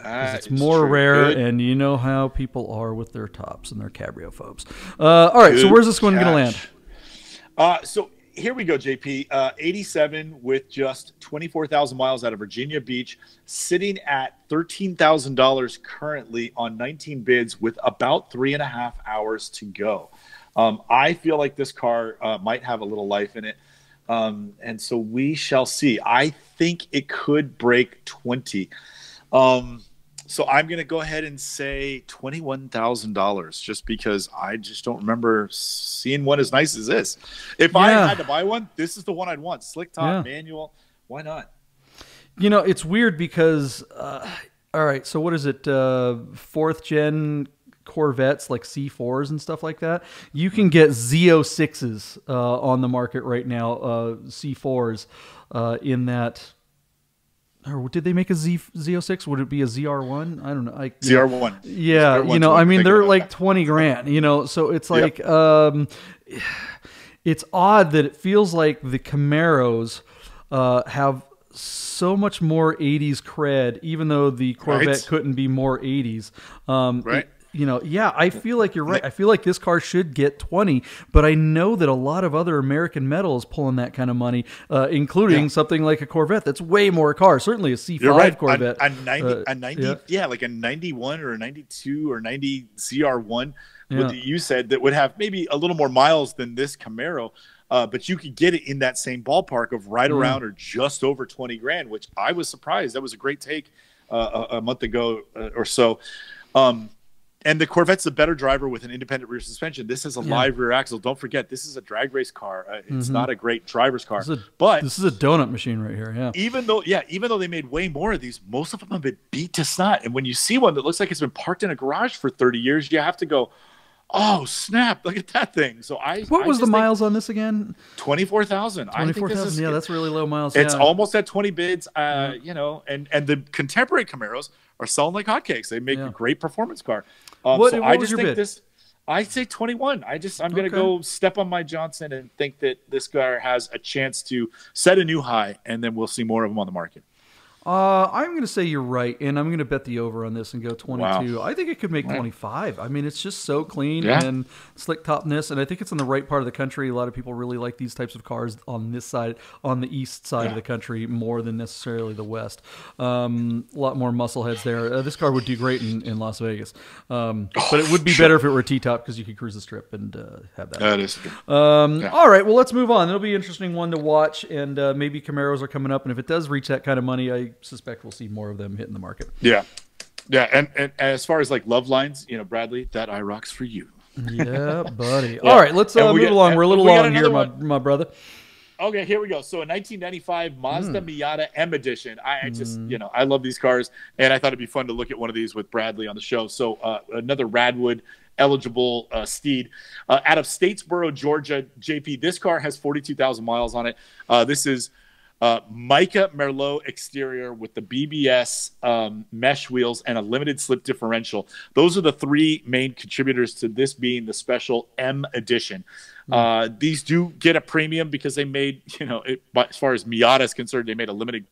That It's more rare, Good- and you know how people are with their tops and their cabrio phobes. Uh, all right, so where's this one going to land? Uh, so here we go, JP. Uh, 87 with just 24,000 miles out of Virginia Beach, sitting at $13,000 currently on 19 bids with about three and a half hours to go. Um, I feel like this car uh, might have a little life in it. Um, and so we shall see. I think it could break 20. Um, so I'm going to go ahead and say $21,000 just because I just don't remember seeing one as nice as this. If I had to buy one, this is the one I'd want. Slick top, Yeah. manual. Why not? You know, it's weird because, uh, all right, so what is it? Uh, fourth gen Corvettes, like C4s and stuff like that. You can get Z06s uh, on the market right now, uh, C4s uh, in that. Or did they make a Z Z06? Would it be a ZR1? I don't know. I, ZR1. yeah, ZR1's you know, I mean, they're like twenty grand. You know, so it's Yep. like, um, it's odd that it feels like the Camaros uh, have so much more '80s cred, even though the Corvette Right. couldn't be more '80s. Um, Right. You know, yeah, I feel like you're right. I feel like this car should get 20, but I know that a lot of other American metal is pulling that kind of money, uh, including Yeah. something like a Corvette that's way more car. Certainly a C5 You're right. Corvette. A, a 90, uh, a 90 yeah. yeah. like a 91 or a 92 or 90 ZR1, Yeah. what you said, that would have maybe a little more miles than this Camaro. Uh, but you could get it in that same ballpark of right Mm. around or just over 20 grand, which I was surprised. That was a great take uh, a, a month ago uh, or so. Um, and the Corvette's a better driver with an independent rear suspension. This is a Yeah. live rear axle. Don't forget, this is a drag race car. Uh, it's Mhm. not a great driver's car. This a- but This is a donut machine right here. Yeah. even though yeah even though they made way more of these most of them have been beat to snot and when you see one that looks like it's been parked in a garage for 30 years you have to go oh snap look at that thing so i What I was the miles on this again? 24000 24000 Yeah, that's really low miles. it's yeah. almost at 20 bids uh you know and and the contemporary camaros are selling like hotcakes they make Yeah. a great performance car um, What- so what i just think bid? this I say 21. I just I'm gonna Okay. go step on my Johnson and think that this car has a chance to set a new high, and then we'll see more of them on the market. Uh, I'm going to say you're right, and I'm going to bet the over on this and go 22. Wow. I think it could make Wow. 25. I mean, it's just so clean Yeah. and slick topness, and I think it's in the right part of the country. A lot of people really like these types of cars on this side, on the east side of the country, more than necessarily the west. Um, a lot more muscle heads there. Uh, this car would do great in, in Las Vegas, um, but it would be better if it were a T-top because you could cruise the strip and uh, have that. That is Um, Yeah. All right, well, let's move on. It'll be an interesting one to watch, and uh, maybe Camaros are coming up. And if it does reach that kind of money, I suspect we'll see more of them hitting the market. Yeah. Yeah. And, and as far as like love lines, you know, Bradley, that IROCs for you. Yeah, <laughs> buddy. All right, let's And uh, move got- along. We're a little long here, my, my brother. Okay, here we go. So in 1995, Mazda Hmm. Miata M Edition. I, I just, you know, I love these cars, and I thought it'd be fun to look at one of these with Bradley on the show. So uh, another Radwood eligible uh, steed uh, out of Statesboro, Georgia. JP, this car has 42,000 miles on it. Uh, this is uh, Mica Merlot exterior with the BBS um, mesh wheels and a limited slip differential. Those are the three main contributors to this being the special M edition. Uh, these do get a premium because they made, <laughs> you know, it, as far as Miata is concerned, they made a limited.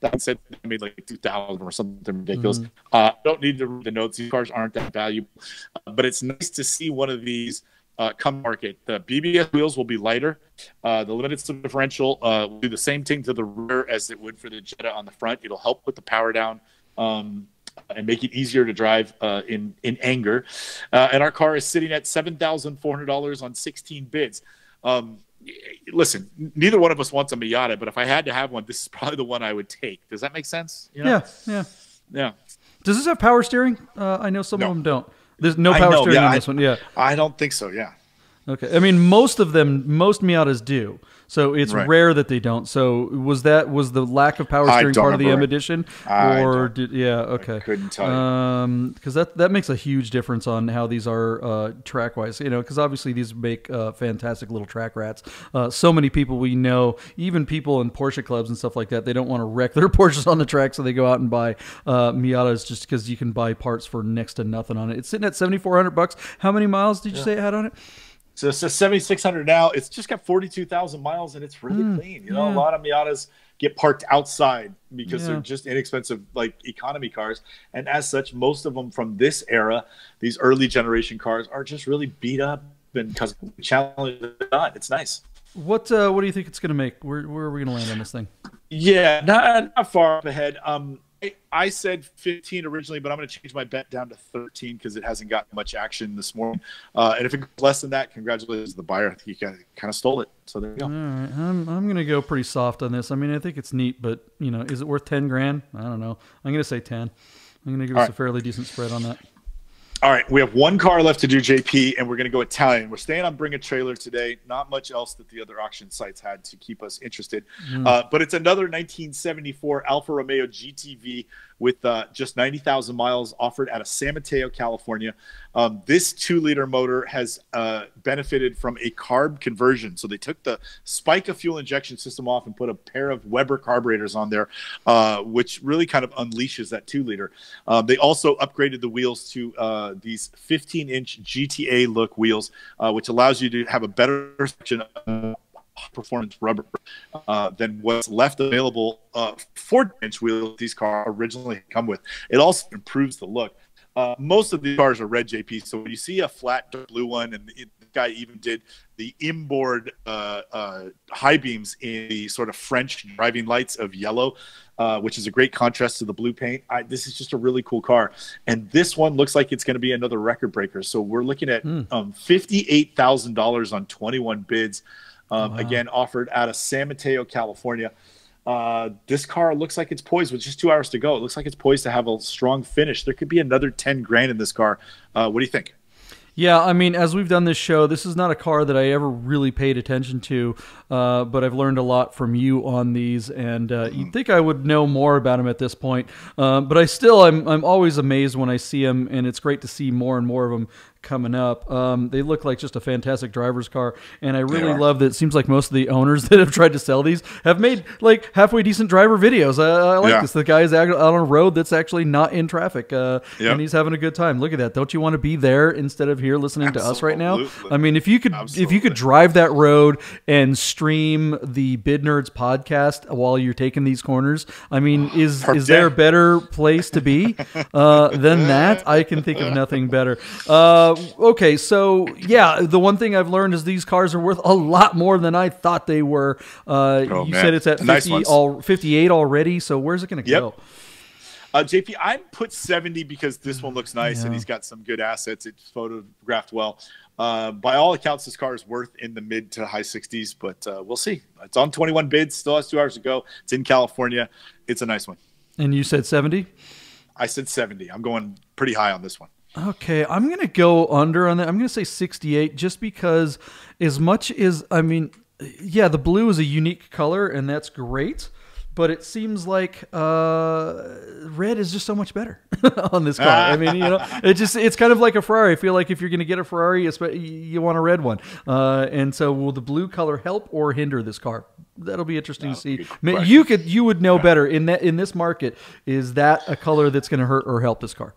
That said, they made like two thousand or something ridiculous. Uh, don't need to read the notes; these cars aren't that valuable. Uh, but it's nice to see one of these uh, come market. The BBS wheels will be lighter. Uh, the limited slip differential uh, will do the same thing to the rear as it would for the Jetta on the front. It'll help with the power down. Um, and make it easier to drive uh, in in anger. Uh, and our car is sitting at seven thousand four hundred dollars on sixteen bids. Um, listen, neither one of us wants a Miata, but if I had to have one, this is probably the one I would take. Does that make sense? You know? Yeah, yeah. yeah. Does this have power steering? Uh, I know some No. of them don't. There's no power know, steering yeah, on I- this one. Yeah. I don't think so. Yeah. Okay. I mean, most of them, most Miatas do. So it's Right. rare that they don't. So was that was the lack of power steering part of the M edition, or did yeah? Okay. couldn't tell you. Um, because that that makes a huge difference on how these are uh, track wise. You know, because obviously these make uh, fantastic little track rats. Uh, so many people we know, even people in Porsche clubs and stuff like that, they don't want to wreck their <laughs> Porsches on the track, so they go out and buy uh, Miatas just because you can buy parts for next to nothing on it. It's sitting at seventy four hundred bucks. How many miles did you say it had on it? So it's a 7600 now. It's just got 42,000 miles and it's really clean. You know, yeah. a lot of Miatas get parked outside because Yeah. they're just inexpensive, like economy cars. And as such, most of them from this era, these early generation cars, are just really beat up and because challenge not. It's nice. What uh, what do you think it's going to make? Where where are we going to land on this thing? Yeah, not, not far up ahead. Um, I, said 15 originally, but I'm going to change my bet down to 13 because it hasn't gotten much action this morning. Uh, and if it goes less than that, congratulations to the buyer. I think he kind of stole it. So there you go. All right, I'm I'm going to go pretty soft on this. I mean, I think it's neat, but you know, is it worth ten grand? I don't know. I'm going to say ten. I'm going to give All us a fairly decent spread on that. All right, we have one car left to do, JP, and we're going to go Italian. We're staying on Bring a Trailer today. Not much else that the other auction sites had to keep us interested. Uh, but it's another 1974 Alfa Romeo GTV with uh, just 90,000 miles offered out of San Mateo, California. Um, this two liter motor has uh, benefited from a carb conversion. So they took the Spica fuel injection system off and put a pair of Weber carburetors on there, uh, which really kind of unleashes that two liter. Um, they also upgraded the wheels to uh, these 15 inch GTA look wheels, uh, which allows you to have a better section of performance rubber uh, than what's left available uh, 4 inch wheels these cars originally come with. It also improves the look. Uh, most of the cars are red JP. So when you see a flat blue one, and the guy even did the inboard uh, uh, high beams in the sort of French driving lights of yellow, uh, which is a great contrast to the blue paint. I, this is just a really cool car, and this one looks like it's going to be another record breaker. So we're looking at mm. um, fifty-eight thousand dollars on twenty-one bids. Um, wow. Again, offered out of San Mateo, California. Uh, this car looks like it's poised with just two hours to go. It looks like it's poised to have a strong finish. There could be another 10 grand in this car. Uh, what do you think? Yeah, I mean, as we've done this show, this is not a car that I ever really paid attention to, uh, but I've learned a lot from you on these, and uh, you'd think I would know more about them at this point. Uh, but I still, I'm, I'm always amazed when I see them, and it's great to see more and more of them coming up. Um, they look like just a fantastic driver's car, and I really love that. It seems like most of the owners <laughs> that have tried to sell these have made like halfway decent driver videos. I, I like yeah. this. The guy is out on a road that's actually not in traffic, uh, yep. and he's having a good time. Look at that! Don't you want to be there instead of here listening Absolutely. to us right now? I mean, if you could, Absolutely. if you could drive that road and stream the Bid Nerds podcast while you're taking these corners, I mean, is Perfect. is there a better place to be uh, than that? I can think of nothing better. Uh, okay, so yeah, the one thing I've learned is these cars are worth a lot more than I thought they were. Uh, oh, you man. said it's at 50 nice all, 58 already, so where's it going to yep. go? Uh, JP, I put 70 because this one looks nice yeah. and he's got some good assets. It's photographed well. Uh, by all accounts, this car is worth in the mid to high 60s, but uh, we'll see. It's on 21 bids, still has two hours to go. It's in California. It's a nice one. And you said 70? I said 70. I'm going pretty high on this one. Okay, I'm gonna go under on that. I'm gonna say 68, just because as much as I mean, yeah, the blue is a unique color, and that's great. But it seems like uh, red is just so much better <laughs> on this car. I mean, you know, <laughs> it just it's kind of like a Ferrari. I feel like if you're going to get a Ferrari, you want a red one. Uh, and so, will the blue color help or hinder this car? That'll be interesting to see. You could you would know better in that in this market. Is that a color that's going to hurt or help this car?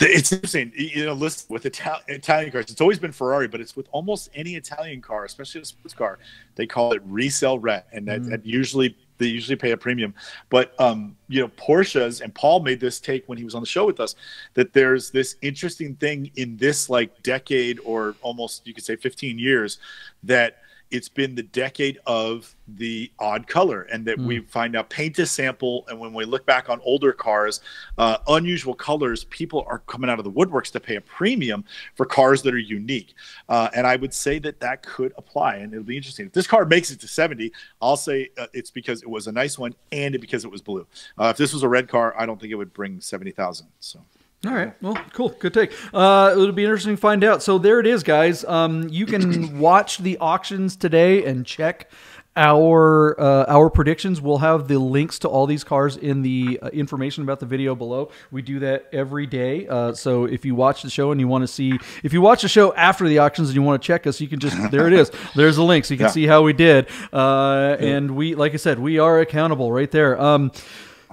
It's interesting, you know. Listen, with Ital- Italian cars, it's always been Ferrari, but it's with almost any Italian car, especially a sports car. They call it resale red, and that, mm. that usually they usually pay a premium. But um, you know, Porsches and Paul made this take when he was on the show with us that there's this interesting thing in this like decade or almost you could say 15 years that it's been the decade of the odd color and that mm. we find out paint a sample and when we look back on older cars uh, unusual colors people are coming out of the woodworks to pay a premium for cars that are unique. Uh, and i would say that that could apply and it'll be interesting. If this car makes it to 70 i'll say uh, it's because it was a nice one and because it was blue. Uh, if this was a red car i don't think it would bring 70000 so all right. Well, cool. Good take. Uh, it'll be interesting to find out. So there it is, guys. Um, you can <coughs> watch the auctions today and check our uh, our predictions. We'll have the links to all these cars in the uh, information about the video below. We do that every day. Uh, so if you watch the show and you want to see, if you watch the show after the auctions and you want to check us, you can just <laughs> there it is. There's a link so you can yeah. see how we did. Uh, and we, like I said, we are accountable right there. Um,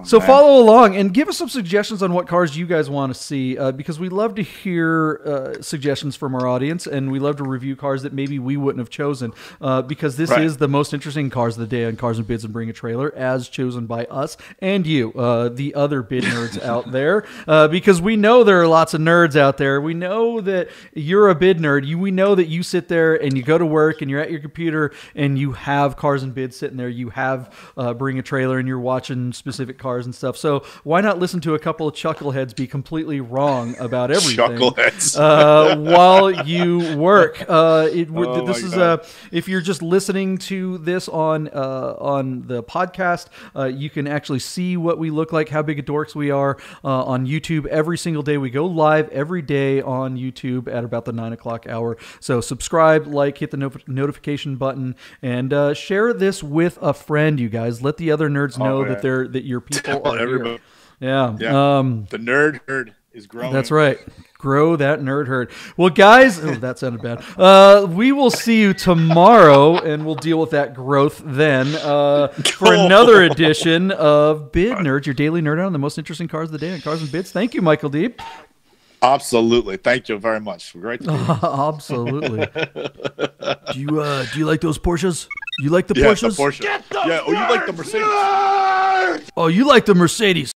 so follow along and give us some suggestions on what cars you guys want to see uh, because we love to hear uh, suggestions from our audience and we love to review cars that maybe we wouldn't have chosen uh, because this right. is the most interesting cars of the day on Cars and Bids and Bring a Trailer as chosen by us and you, uh, the other bid nerds <laughs> out there, uh, because we know there are lots of nerds out there. We know that you're a bid nerd. You, we know that you sit there and you go to work and you're at your computer and you have Cars and Bids sitting there. You have uh, Bring a Trailer and you're watching specific cars and stuff. So why not listen to a couple of chuckleheads be completely wrong about <laughs> everything chuckleheads. uh, while you work? Uh, it, oh this is a if you're just listening to this on uh, on the podcast, uh, you can actually see what we look like, how big of dorks we are uh, on YouTube every single day. We go live every day on YouTube at about the nine o'clock hour. So subscribe, like, hit the no- notification button, and uh, share this with a friend. You guys, let the other nerds know oh, that they're that you're people <laughs> are everybody. Yeah. yeah. Um, the nerd herd is growing. That's right. Grow that nerd herd. Well, guys, oh, that sounded bad. Uh, we will see you tomorrow, and we'll deal with that growth then uh, for another edition <laughs> of Bid Nerds, your daily nerd on the most interesting cars of the day on Cars and Bids. Thank you, Michael Deeb. Absolutely. Thank you very much. Great. <laughs> Absolutely. do you uh, do you like those Porsches? You like the yeah, Porsches? The Porsche. The yeah. Oh, you like the Mercedes? Oh, you like the Mercedes?